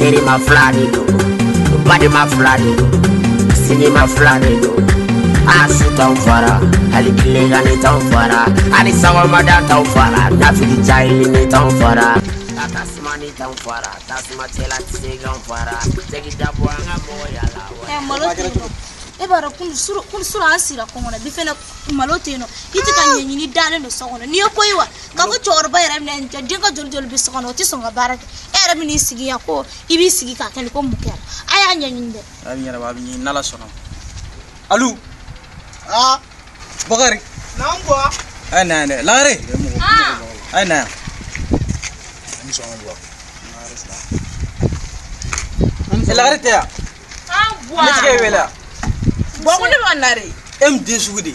Cinema Florido, Madima Florido, Cinema Florido. Asu t'anw fara, hali kilenkan ne t'anw fara, hali sangɔmada t'anw fara, nafili jahili ne t'anw fara. Ka tasuma ni t'anw fara, tasuma cɛla ti se k'anw fara, jɛgɛ dabɔ an ka mɔgɔya la. Ɛ malo tɛ yen nɔ. ebara kun suru kun suru asira ko ngona malote malotino yiti kan yenyi ni dale no so ngona niyo koyi wa ka ko chorba era mna nja dinga joljol jol bi so ngona ti so nga baraka era mini sigi ya ibi sigi ka kan ko mukera aya nyenyi de abi yara babi nala sono alu ah bagari nangwa ay na ne Ah. ay na lare te ya Wow. Let's get it, Willa. bɔn ko ne b'a na de e min den sugu de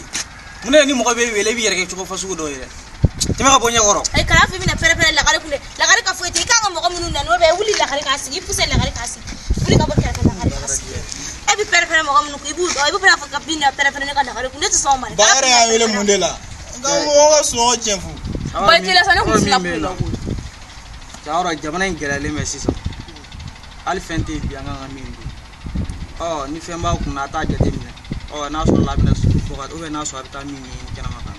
mun na ni mɔgɔ bɛ wele i b'i yɛrɛ kɛ cogo fasugu dɔ yɛrɛ tɛmɛ ka bɔ ɲɛkɔrɔ eh, kana fɔ i bɛna pɛrɛpɛrɛ lagare kun dɛ lagare ka foyi tɛ i kan ka mɔgɔ minnu nani o bɛ wuli lagare k'a sigi i pusɛ lagare k'a sigi wuli ka bɔ kɛrɛfɛ lagare k'a sigi e bɛ pɛrɛpɛrɛ mɔgɔ minnu kun i b'u dɔn i b'u fana fɔ ka bin na pɛrɛpɛrɛ ne ka lagare kun ne tɛ sɔn o ma dɛ ba yɛrɛ y'a wele mun de la nka mɔgɔ ka sunɔgɔ tiɲɛ fu ba i teliya sa ne kun sina kun la koyi jayɔrɔ jamana in gɛlɛyalen bɛ sisan hali fɛn tɛ yen bi an kan ka min dun ɔ ni fɛn b'a kun na a t'a jate minɛ tɔgɔ n'a sɔrɔ la a bɛna tɔgɔ ubiyɛn n'a sɔrɔ a bɛ taa min ɲɛɲini kɛnɛma kan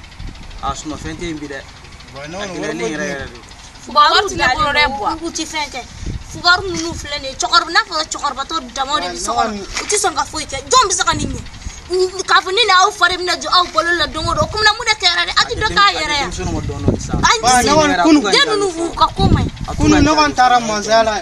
a sinɔ fɛn tɛ yen bi dɛ a gɛlɛyalen yɛrɛ yɛrɛ de fugaru bilalen don mugu tɛ fɛn tɛ fugaru ninnu filɛ nin ye cɛkɔrɔba n'a fɔra cɛkɔrɔbatɔ damaw de bɛ so kɔnɔ u tɛ sɔn ka foyi kɛ jɔn bɛ se ka nin ɲɛ k'a fɔ ni na aw fa de bɛna jɔ aw balo la don o don o kumana mun de kɛra dɛ a tɛ dɔ k'a yɛrɛ yan den ninnu b'u ka ko ma ɲi kunu ne kɔni taara mɔnsaya la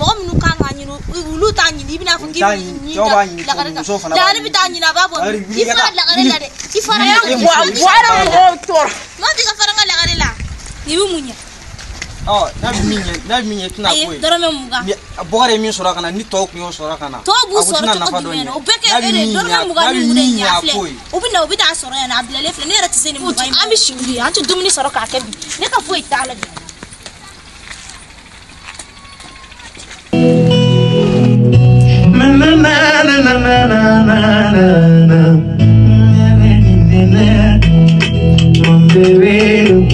mɔgɔ minnu kan ka ɲini olu t'a ɲini i bɛna fɔ k'i bɛ ɲini lagare kan lagare bɛ taa ɲini a b'a bɔ i fara lagare la dɛ i fara lagare la n'o tɛ ka fara n ka lagare la i bɛ mun ɲɛ. Oh, n'a bɛ min ɲɛ n'a bɛ min ɲɛ i tɛna k'o ye dɔrɔmɛ mugan bɔgɔ ye min sɔrɔ a kana ni tɔw tun y'o sɔrɔ a kana tɔw b'u sɔrɔ cogo jumɛn na o bɛɛ kɛ e de dɔrɔmɛ mugan min kun de ɲɛ a filɛ u bɛ na u bɛ taa sɔrɔ yan nɔ a bilalen filɛ ne yɛrɛ tɛ se nin mugan in ma an bɛ si wuli an tɛ dumuni sɔrɔ k'a kɛ bi ne ka foyi t'a la bi bebero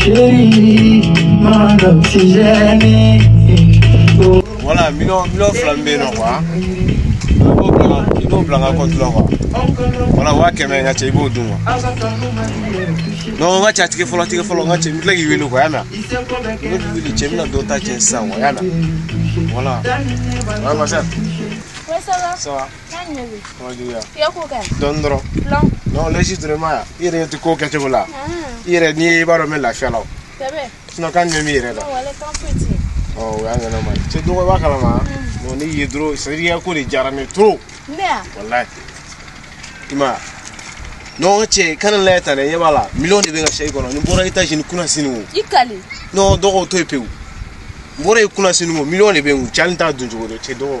chéri mon oxygène voilà miliyɔn miliyɔn fila min bɛ yen nɔ kuwa i b'o bila n ka i b'o bila n ka kɔntu la kuwa wala waa kɛmɛ n ka cɛ i b'o dun kuwa non n ka cɛ a tigɛ fɔlɔ a tigɛ fɔlɔ n ka cɛ n bɛ tila k'i wele kuwa y'a mɛn n bɛ wele cɛ n bɛna dɔ ta cɛ sisan kuwa y'a mɛn wala wala masa. Ça va Alhamdulillah. I ye ko kɛ? Dɔɔni dɔrɔn. Lɔn. Non laisse vraiment yan. I yɛrɛ tɛ ko kɛcogo la. I yɛrɛ n'i ye i b'a dɔn n bɛ lafiya la o. Sɛbɛ. Sinon kan jumɛn b'i yɛrɛ la? Non walayi kan foyi tɛ yen. Ɔ o y'a ɲɛnama ye. Cɛ dɔgɔ i b'a kalama. Bon ne y'i ye dɔrɔn c'est à dire i ka ko de diyara ne ye trop. Ne ya? Walayi. I m'a ye. Non cɛ kana lajɛ tan dɛ ɲɛ Non è miliyɔn de bɛ n ka sɛyi kɔnɔ nin bɔra étage nin kunna sini o. I kali. Non è o to yen pewu. N bɔra yen kunna sini o miliyɔn de bɛ n kun cɛ hali n t'a dun cogo dɔn cɛ dɔgɔ.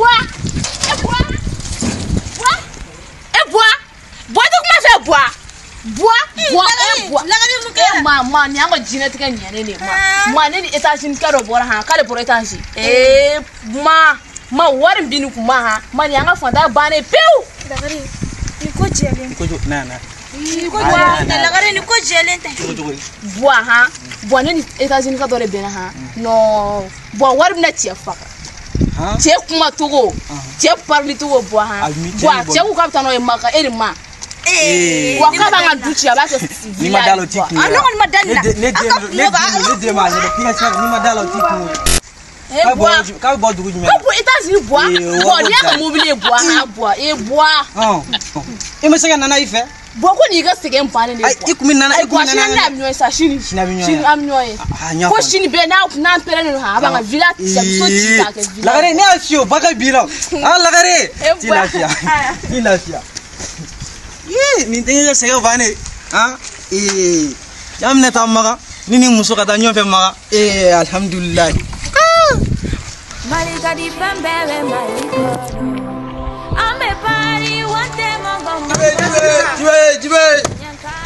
ebua ebua bua ebua bua tó kuma fẹ bua bua bua ebua eh, e eh, ma ma ni an ka jinɛtigɛ ɲɛnen de ma ah. ma ne ni etage ni kadɔ bɔra han k'ale bɔra etage ee eh. ma ma wari bi ni kuma han ma ni an ka fanta bannen pewu. lagare nin ko jɛlen. ko jo na na. lagare nin ko jɛlen tɛ. cogo cogo di. buwa han buwa ne ni etage ni kadɔ de bɛnna han nɔɔ buwa wari bɛna cɛ faga cɛ kuma cogo cɛ parili cogo bɔ han bɔn a cɛ ko k'a bɛ taa n'o ye maka e de ma eh. wa k'a b'an ka du ci a b'a kɛ ni ah, ma d'a la o t'i kun ne kɔni ma da nin na ne den ne den ne den ni ma d'a la o t'i kun k'a bɛ bɔ dugu jumɛn ko états bɔ bɔn n'i y'a ka mobili ye bɔ a bɔ e bɔ i ma se ka nana i fɛ bɔkɔ n'i ka sɛgɛn bannen de ye kuwa i kun bɛ nana i kun bɛ nana ayiwa sini an bɛna minɛ sa sini sini an bɛ ɲɔgɔn ye ko sini bɛɛ n'a n'an pɛrɛnnen don a b'an ka vila ah, cɛmuso ci k'a kɛ vila lagare ne y'a f'i ye o ba ka bi la ah lagare i lafiya i lafiya ee nin tɛ ne ka sɛgɛn bannen ah ee y'an minɛ taa maga ni ni muso ka taa ɲɔgɔn fɛ maga ee alihamudulilayi. Ah. Mali ka di fɛn bɛɛ bɛ Mali kɔnɔ.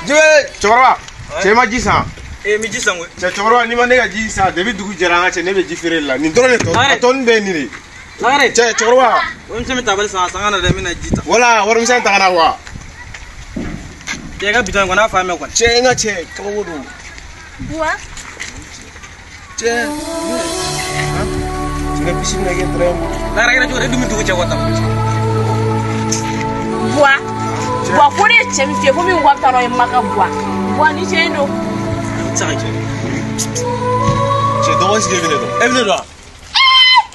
cɛkɔrɔba cɛ ma ji san cɛ cɛkɔrɔba ni ma ne ka ji san depi dugu jɛra an ka cɛ ne bɛ ji feere la nin dɔrɔn de tɔni bɛ nin de cɛ cɛkɔrɔba wala warimisɛn taga na wa cɛ ka bitɔn kɔnɔ a fa mɛn kɔnɔ cɛ n ka cɛ kabako don buwa cɛ cɛ bisimila i ka tɛrɛn ma laara kɛra cogo di e dun bɛ dugu cɛ wa tan buwa buwa ko ne cɛ min fɛ ko min wa bɛ taa n'o ye maka buwa buwa ni cɛ in don. cɛ dɔgɔ si de bɛ ne dɔn e bɛ ne dɔn wa.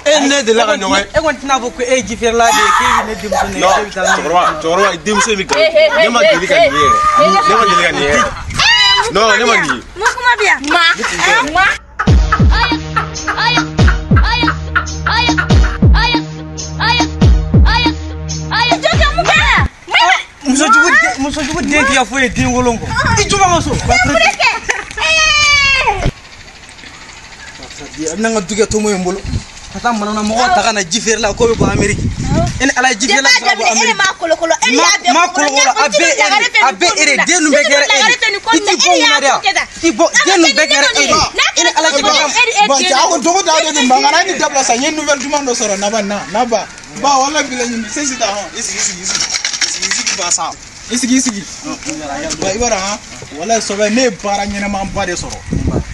e ne delila ka ɲɔgɔn ye. e kɔni tɛna fɔ ko e ye jifɛrɛla de ye k'e bɛ ne denmuso nɛgɛ k'e bɛ taa n'a ye. cɛkɔrɔba cɛkɔrɔba denmuso in bɛ galon ne ma deli ka nin ye yɛrɛ ne ma deli ka nin ye yɛrɛ. non ne ma nin ye. mun kuma bɛ yan. ma ma. muso jugu den t'i ya foyi ye den wolon kɔ i jɔ ma so. a bɛ na n ka dukɛ tomo ye n bolo ka taa manamana mɔgɔw ta ka na ji feere la k'o bɛ bɔ ameriki e ni ala ye ji feere la bɛ se ka bɔ ameriki ma kolokolo a bɛɛ e de a bɛɛ e de den ninnu bɛɛ kɛra e de i t'i bɔ mun na dɛ i bɔ den ninnu bɛɛ kɛra e de e ni ala ji feere la bon cɛ a ko dogo da de don mangana ni dabila sa n ye nouvelle duman dɔ sɔrɔ naba na naba ba wala bila ɲini sesi ta hɔn i sigi sigi sigi sigi sigi ba sa. i sigi i sigi i b'a dɔn walayi sɔbɛ ne ye baara ɲɛnɛmaba de sɔrɔ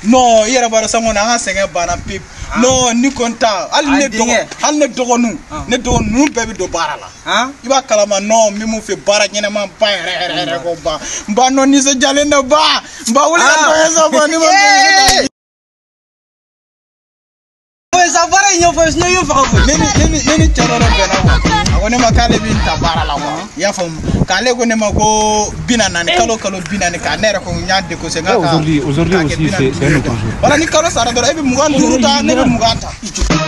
non i yɛrɛ b'a dɔn sango na an ka sɛgɛn banna pewu non ni ko n ta hali ne dɔgɔ hali ne dɔgɔninw ne dɔgɔninw ninnu bɛɛ bɛ don baara la i b'a kalama non n bɛ mun fɛ baara ɲɛnɛmaba yɛrɛ yɛrɛ yɛrɛ ko ba n ba nɔ nisɔndiyalen dɛ ba n ba wuli ka dɔ ye sa ba ni ma ka baara in ɲɛfɔ ne y'o faga koyi ne ni cɛ dɔ de bɛnna a ko ne ma k'ale bɛ n ta baara la i uh-huh. y'a faamu k'ale ko ne ma ko bi na naani eh. kalo kalo bi naani kan ne yɛrɛ ko n y'a décoché n eh, k'a ka k'a kɛ bi naani duuru ye voilà ni kalo sara dɔrɔn e bɛ mugan duuru eh, ta ne bɛ mugan ta.